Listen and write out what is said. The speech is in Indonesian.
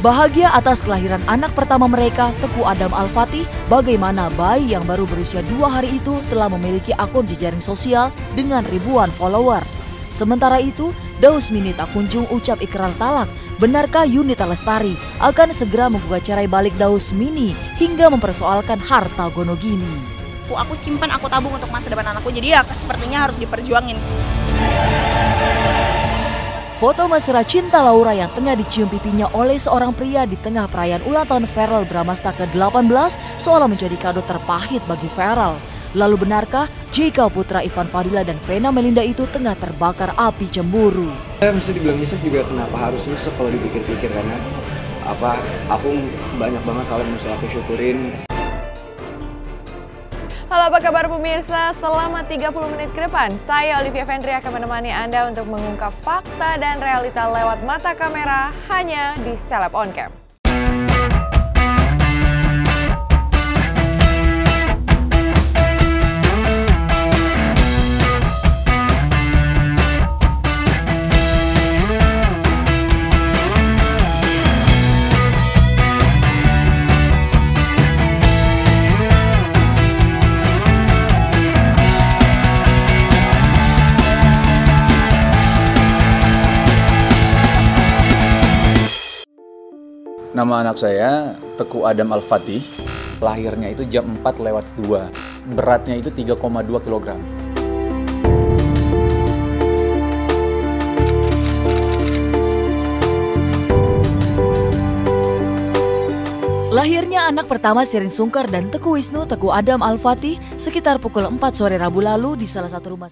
Bahagia atas kelahiran anak pertama mereka, Teguh Adam Al-Fatih, bagaimana bayi yang baru berusia dua hari itu telah memiliki akun jejaring sosial dengan ribuan follower. Sementara itu, Daus Mini tak kunjung ucap ikrar talak. Benarkah Yunita Lestari akan segera membuka cerai balik Daus Mini hingga mempersoalkan harta Gonogini? Aku simpan, aku tabung untuk masa depan anakku. Jadi ya sepertinya harus diperjuangin. Foto mesra cinta Laura yang tengah dicium pipinya oleh seorang pria di tengah perayaan ulang tahun Feral Bramasta ke-18 seolah menjadi kado terpahit bagi Feral. Lalu benarkah jika putra Ivan Fadila dan Vena Melinda itu tengah terbakar api cemburu? Saya mesti dibilang nyesek juga kenapa harus nyesek kalau dipikir-pikir karena apa aku banyak banget hal yang mesti aku syukurin Halo apa kabar pemirsa, selama 30 menit ke depan saya Olivia Vendri akan menemani Anda untuk mengungkap fakta dan realita lewat mata kamera hanya di Seleb On Cam. Nama anak saya Teku Adam Al-Fatih. Lahirnya itu jam 4 lewat 2. Beratnya itu 3,2 kg. Lahirnya anak pertama Sirin Sungkar dan Teguh Wisnu Teguh Adam Al-Fatih sekitar pukul 4 sore Rabu lalu di salah satu rumah